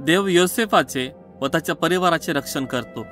देव योसेफाचे व त्याच्या परिवाराचे रक्षण करतो.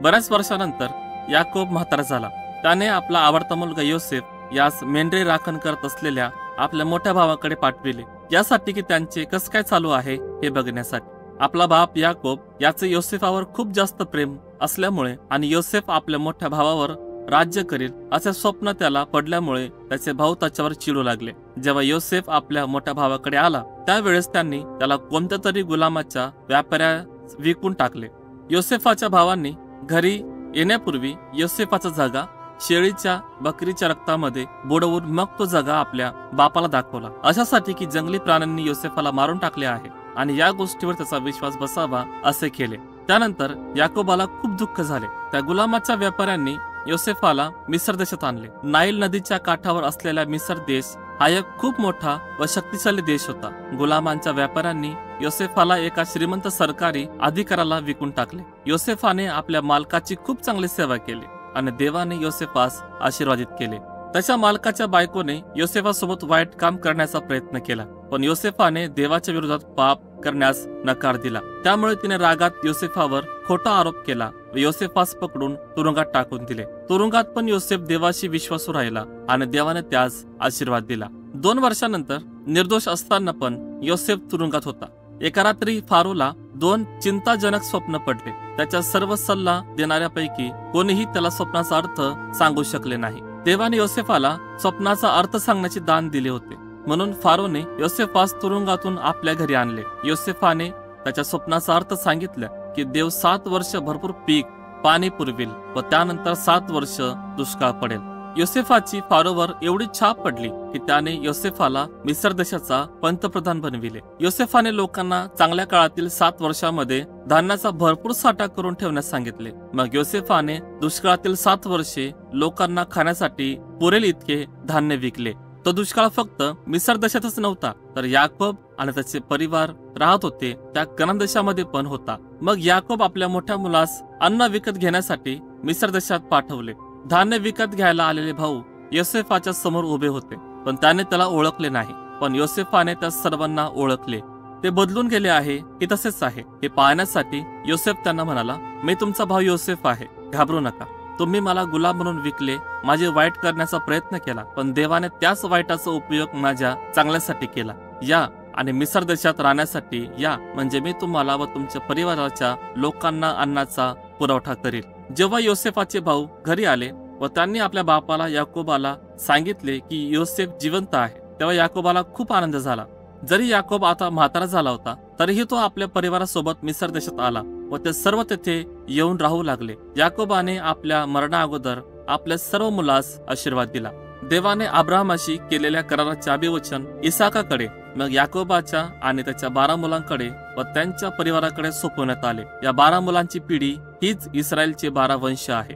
बऱ्याच वर्षानंतर याकोब म्हातारा झाला. त्याने आपला आवडता मुलगा योसेफ यास मेंढरे राखण करत असलेल्या आपल्या मोठ्या भावाकडे पाठविले. यासाठी की त्यांचे कस काय चालू आहे हे बघण्यासाठी. आपला बाप याकोब याचे योसेफावर खूप जास्त प्रेम असल्यामुळे आणि योसेफ आपल्या मोठ्या भावावर राज्य करील असे स्वप्न त्याला पडल्यामुळे त्याचे भाऊ त्याच्यावर चिडू लागले. जेव्हा योसेफ आपल्या मोठ्या भावाकडे आला त्यावेळेस त्यांनी त्याला कोणत्या तरी गुलामाच्या व्यापाऱ्या विकून टाकले. योसेफाच्या भावांनी घरी येण्यापूर्वी योसेफाचा जागा शेळीच्या बकरीच्या रक्तामध्ये बुडवून मग तो जागा आपल्या बापाला दाखवला. अशासाठी की जंगली प्राण्यांनी योसेफाला मारून टाकले आहे आणि या गोष्टीवर त्याचा विश्वास बसावा असे केले. त्यानंतर याकोबाला खूप दुःख झाले. त्या गुलामाच्या व्यापाऱ्यांनी योसेफाला मिसर देशात आणले. नाईल नदीच्या काठावर असलेला मिसर देश हा एक खूप मोठा व शक्तिशाली देश होता. गुलामांच्या व्यापाऱ्यांनी योसेफाला एका श्रीमंत सरकारी अधिकाराला विकून टाकले. योसेफाने आपल्या मालकाची खूप चांगली सेवा केली आणि देवाने योसेफास आशीर्वादित केले. त्याच्या मालकाच्या बायकोने योसेफासोबत वाईट काम करण्याचा प्रयत्न केला. पण योसेफाने देवाच्या विरोधात पाप करण्यास नकार दिला. त्यामुळे तिने रागात योसेफावर खोटा आरोप केला व योसेफास पकडून तुरुंगात टाकून दिले. तुरुंगात पण योसेफ देवाशी विश्वासू राहिला आणि देवाने त्यास आशीर्वाद दिला. दोन वर्षानंतर निर्दोष असताना पण योसेफ तुरुंगात होता. एका रात्री फारूला दोन चिंताजनक स्वप्न पडले. त्याच्या सर्व सल्ला देणाऱ्यापैकी कोणीही त्याला स्वप्नाचा अर्थ सांगू शकले नाही. देवाने योसेफाला स्वप्नाचा अर्थ सांगण्याचे दान दिले होते. म्हणून फारोने योसेफास तुरुंगातून आपल्या घरी आणले. योसेफाने त्याच्या स्वप्नाचा अर्थ सांगितला की देव सात वर्ष भरपूर पीक पाणी पुरविल व त्यानंतर सात वर्ष दुष्काळ पडेल. योसेफाची फारोवर एवढी छाप पडली की त्याने योसेफाला मिसर देशाचा पंतप्रधान बनविले. योसेफाने लोकांना चांगल्या काळातील सात वर्षामध्ये धान्याचा भरपूर साठा करून ठेवण्यास सांगितले. मग योसेफाने दुष्काळातील सात वर्षे लोकांना खाण्यासाठी पुरेल इतके धान्य विकले. तो दुष्काळ फक्त मिसर देशातच नव्हता तर याकोब आणि त्याचे परिवार राहत होते त्या कनान देशामध्ये पण होता. मग याकोब आपल्या मोठ्या मुलास अन्न विकत घेण्यासाठी मिसर देशात पाठवले. धान्य विकत घ्यायला आलेले भाऊ योसेफाच्या समोर उभे होते पण त्याने त्याला ओळखले नाही. पण योसेफाने त्या सर्वांना ओळखले. ते बदलून गेले आहे की तसेच आहे. हे पाहण्यासाठी योसेफ त्यांना म्हणाला मी तुमचा भाऊ योसेफ आहे. घाबरू नका. तुम्ही मला गुलाम म्हणून विकले माझे वाईट करण्याचा प्रयत्न केला पण देवाने त्याच वाईटाचा उपयोग माझ्या चांगल्यासाठी केला. या आणि मिसर देशात राहण्यासाठी या म्हणजे मी तुम्हाला व तुमच्या परिवाराच्या लोकांना अन्नाचा पुरवठा करील. जेव्हा योसेफाचे भाऊ घरी आले व त्यांनी आपल्या बापाला याकोबाला सांगितले की योसेफ जिवंत आहे तेव्हा याकोबाला खूप आनंद झाला. जरी याकोब आता म्हातारा झाला होता तरीही तो आपल्या परिवारासोबत मिसर देशात आला व ते सर्व तेथे येऊन राहू लागले. याकोबाने आपल्या मरणा अगोदर आपल्या सर्व मुलास आशीर्वाद दिला. देवाने अब्राहमाशी केलेल्या कराराचे अभिवचन इसाकाकडे मग याकोबाच्या आणि त्याच्या बारा मुलांकडे व त्यांच्या परिवाराकडे सोपवण्यात आले. या बारा मुलांची पिढी हीच इस्रायलचे बारा वंश आहे.